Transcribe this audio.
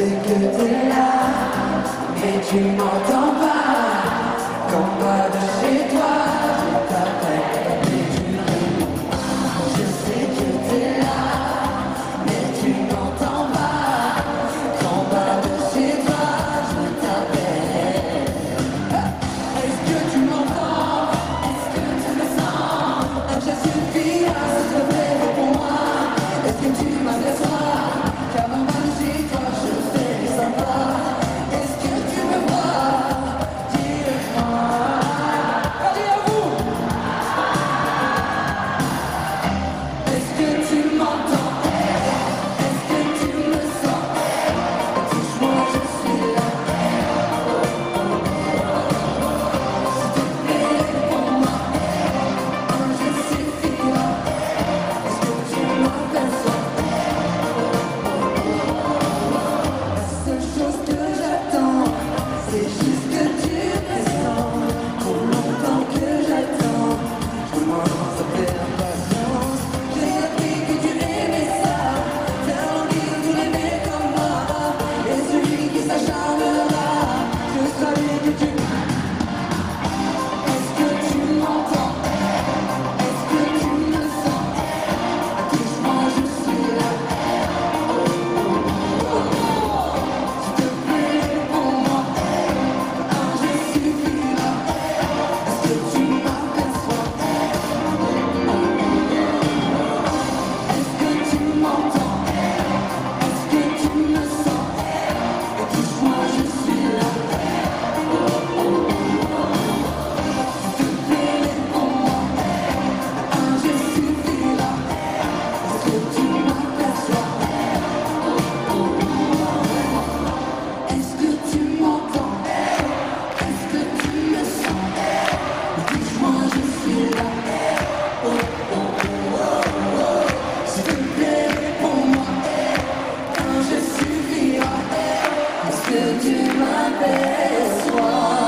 sais que t'es là, mais tu m'entends pas, quand pas de chez prima del suono.